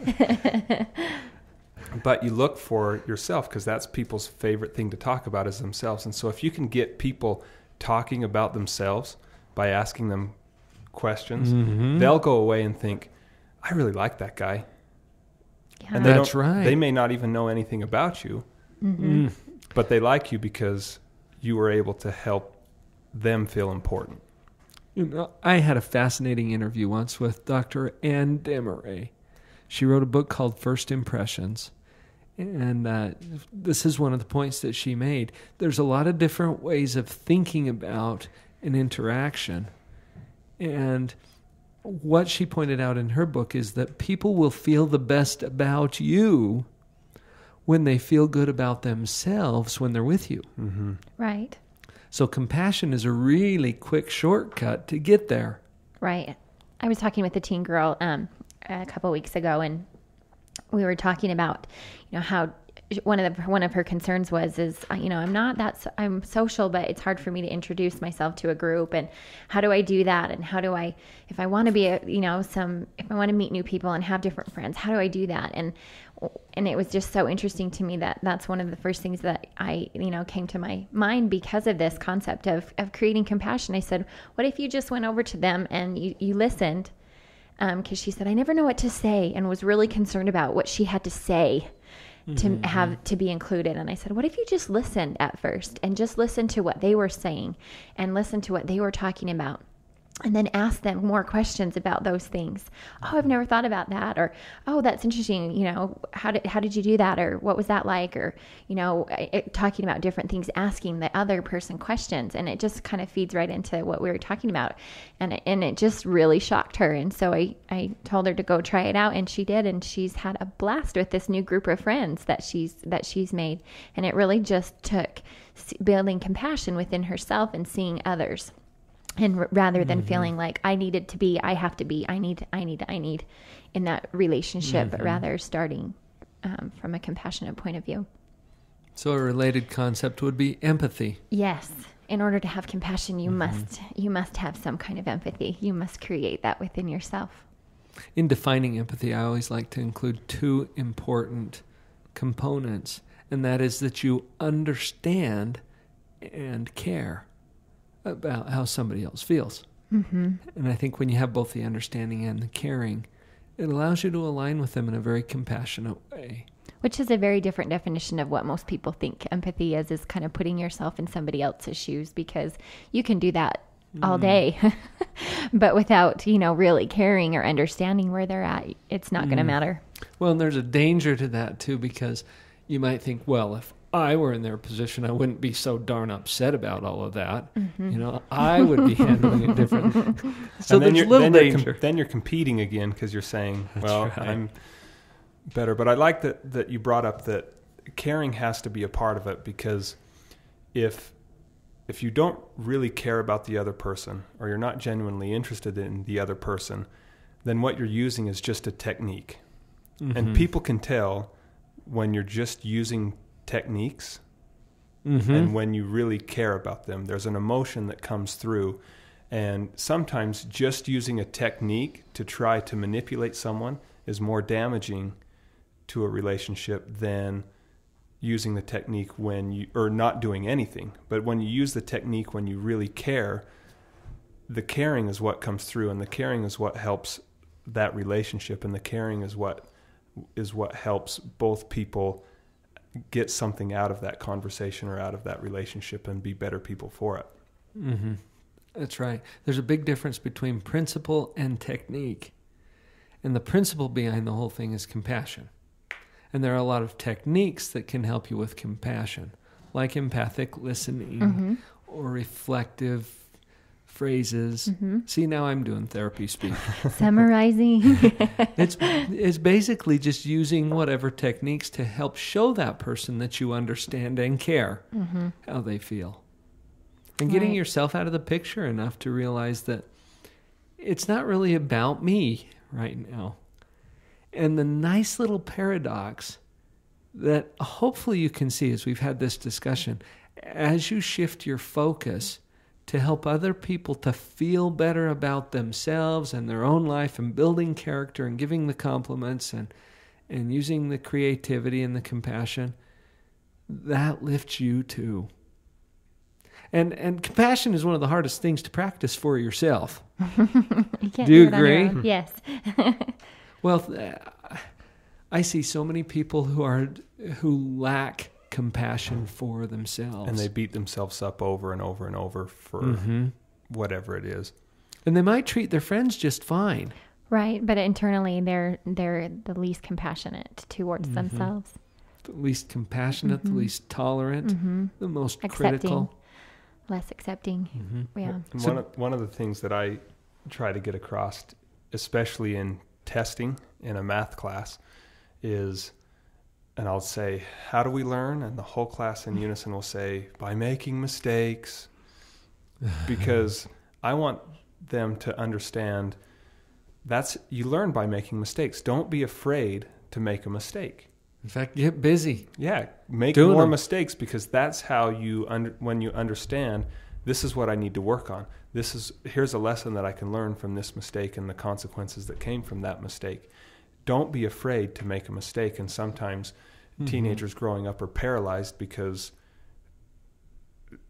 but you look for yourself because that's people's favorite thing to talk about is themselves. And so if you can get people talking about themselves by asking them questions, Mhm. they'll go away and think, I really like that guy. Yeah. And That's right. They may not even know anything about you, Mhm. Mm. but they like you because you were able to help them feel important. You know, I had a fascinating interview once with Dr. Ann Demarais. She wrote a book called First Impressions. And uh, this is one of the points that she made. There's a lot of different ways of thinking about an interaction. And what she pointed out in her book is that people will feel the best about you when they feel good about themselves when they're with you. Mm-hmm. Right. So compassion is a really quick shortcut to get there. Right. I was talking with a teen girl um, a couple weeks ago, and we were talking about, you know, how one of the one of her concerns was is uh, you know I'm not that I'm social, but it's hard for me to introduce myself to a group, and how do I do that? And how do I, if I want to be a you know some if I want to meet new people and have different friends, how do I do that? And and it was just so interesting to me that that's one of the first things that I, you know, came to my mind because of this concept of, of creating compassion. I said, what if you just went over to them and you, you listened? Because she said, I never know what to say and was really concerned about what she had to say to Mhm. have to be included. And I said, what if you just listened at first and just listened to what they were saying and listen to what they were talking about? And then ask them more questions about those things. Oh, I've never thought about that, or oh, that's interesting. You know, how did how did you do that, or what was that like, or you know, it, talking about different things, asking the other person questions, and it just kind of feeds right into what we were talking about, and it, and it just really shocked her. And so I I told her to go try it out, and she did, and she's had a blast with this new group of friends that she's that she's made, and it really just took building compassion within herself and seeing others and r- rather than Mhm. feeling like I needed to be, I have to be, I need, I need, I need in that relationship, but Mhm. rather starting um, from a compassionate point of view. So a related concept would be empathy. Yes, in order to have compassion, you must you must have some kind of empathy. You must create that within yourself. In defining empathy, I always like to include two important components, and that is that you understand and care about how somebody else feels. Mhm. And I think when you have both the understanding and the caring, it allows you to align with them in a very compassionate way. Which is a very different definition of what most people think empathy is, is kind of putting yourself in somebody else's shoes because you can do that all Mm. day. but without, you know, really caring or understanding where they're at, it's not going to Mm. matter. Well, and there's a danger to that too because you might think, well, if I were in their position, I wouldn't be so darn upset about all of that. Mhm. You know, I would be handling it differently. So and then there's you're, little then You're com- then you're competing again because you're saying, That's "Well, right. I'm better." But I like that that you brought up that caring has to be a part of it because if if you don't really care about the other person or you're not genuinely interested in the other person, then what you're using is just a technique, Mhm. and people can tell when you're just using techniques Mhm. and when you really care about them. There's an emotion that comes through. And sometimes just using a technique to try to manipulate someone is more damaging to a relationship than using the technique when you, or not doing anything. But when you use the technique when you really care, the caring is what comes through, and the caring is what helps that relationship, and the caring is what is what helps both people get something out of that conversation or out of that relationship and be better people for it. hmm That's right. There's a big difference between principle and technique. And the principle behind the whole thing is compassion. And there are a lot of techniques that can help you with compassion, like empathic listening Mhm. or reflective phrases. Mhm. See, now I'm doing therapy speak. Summarizing. it's it's basically just using whatever techniques to help show that person that you understand and care Mhm. how they feel. And getting Right. yourself out of the picture enough to realize that it's not really about me right now. And the nice little paradox that hopefully you can see as we've had this discussion, as you shift your focus to help other people to feel better about themselves and their own life and building character and giving the compliments and and using the creativity and the compassion, that lifts you too. And and compassion is one of the hardest things to practice for yourself. you do you agree? Yes. Well, I see so many people who are who lack compassion for themselves, and they beat themselves up over and over and over for Mhm. whatever it is. and they might treat their friends just fine. right, but internally they're they're the least compassionate towards Mhm. themselves. The least compassionate, the Mhm. least tolerant, Mhm. the most Accepting. critical. Less accepting. Mhm. Yeah. And So- one, of, one of the things that I try to get across, especially in testing in a math class, is, and I'll say, How do we learn? And the whole class in unison will say, By making mistakes. Because I want them to understand that's you learn by making mistakes. Don't be afraid to make a mistake. In fact, get busy. Yeah, make Doing more them. mistakes because that's how you under, when you understand this is what I need to work on. This is here's a lesson that I can learn from this mistake and the consequences that came from that mistake. Don't be afraid to make a mistake and sometimes Mhm. teenagers growing up are paralyzed because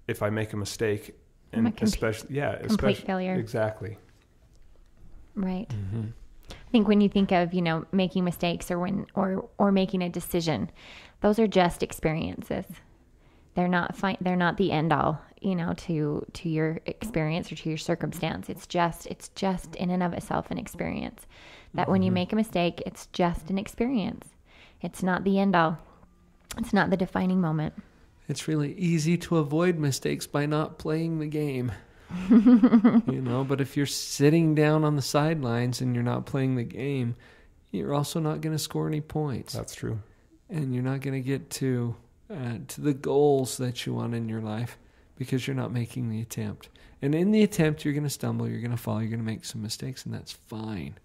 if I make a mistake and a especially yeah, complete especially failure. exactly. Right. Mm-hmm. I think when you think of, you know, making mistakes or when or or making a decision, those are just experiences. They're not fi- they're not the end all, you know, to to your experience or to your circumstance. It's just it's just in and of itself an experience. That when you Mhm. make a mistake, it's just an experience. It's not the end all. It's not the defining moment. It's really easy to avoid mistakes by not playing the game. you know, but if you're sitting down on the sidelines and you're not playing the game, you're also not going to score any points. That's true. And you're not going to get to uh, to the goals that you want in your life because you're not making the attempt. And in the attempt, you're going to stumble, you're going to fall, you're going to make some mistakes, and that's fine.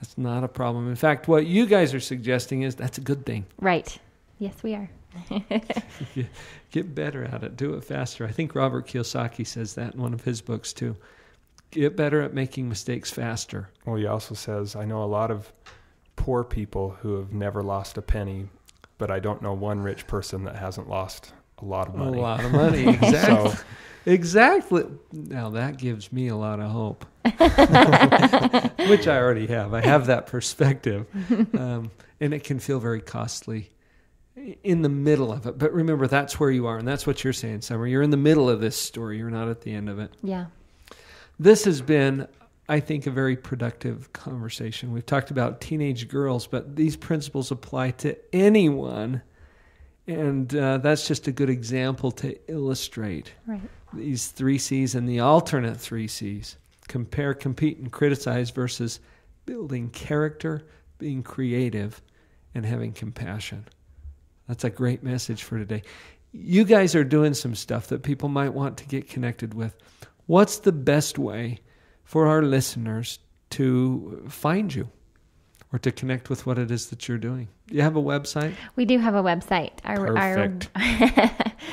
That's not a problem. In fact, what you guys are suggesting is that's a good thing. Right. Yes, we are. Get- Get better at it. Do it faster. I think Robert Kiyosaki says that in one of his books too. Get better at making mistakes faster. Well, he also says, I know a lot of poor people who have never lost a penny, but I don't know one rich person that hasn't lost a lot of money. A lot of money. Exactly. So- exactly. Now that gives me a lot of hope, which I already have. I have that perspective. Um, and it can feel very costly in the middle of it. But remember, that's where you are. And that's what you're saying, Summer. You're in the middle of this story, you're not at the end of it. Yeah. This has been, I think, a very productive conversation. We've talked about teenage girls, but these principles apply to anyone. And uh, that's just a good example to illustrate Right. these three C's and the alternate three C's compare, compete, and criticize versus building character, being creative, and having compassion. That's a great message for today. You guys are doing some stuff that people might want to get connected with. What's the best way for our listeners to find you or to connect with what it is that you're doing? Do you have a website? We do have a website. Our, Perfect. our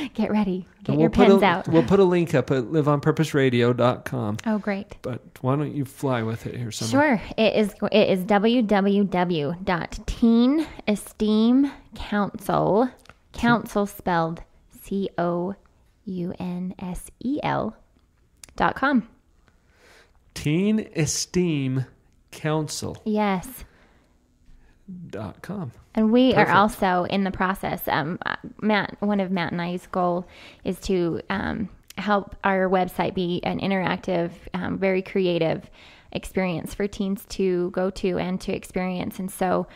get ready. Get And your pens a, out. We'll put a link up at liveonpurposeradio.com. Oh, great. But why don't you fly with it here, Summer? Sure. It is it is www.teenesteemcounsel counsel spelled C O U N S E L dot com. Teen Esteem Counsel Yes. Dot com. And we Perfect. are also in the process. Um, uh, Mat, one of Mat and I's goal is to um, help our website be an interactive, um, very creative experience for teens to go to and to experience. And so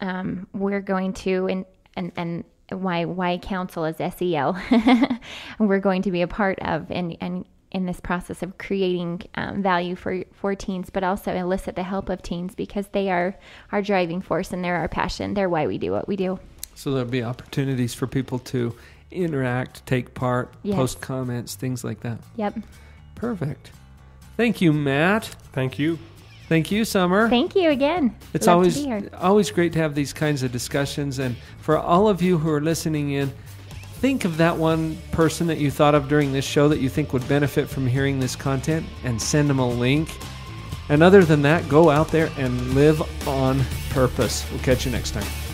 um, we're going to and and and why why council is SEL. we're going to be a part of and and in this process of creating um, value for for teens, but also elicit the help of teens because they are our driving force and they're our passion. They're why we do what we do. So there'll be opportunities for people to interact, take part, Yes. post comments, things like that. Yep. Perfect. Thank you, Mat. Thank you. Thank you, Summer. Thank you again. It's Love always to be here. always great to have these kinds of discussions. And for all of you who are listening in, think of that one person that you thought of during this show that you think would benefit from hearing this content, and send them a link. And other than that, go out there and live on purpose. We'll catch you next time.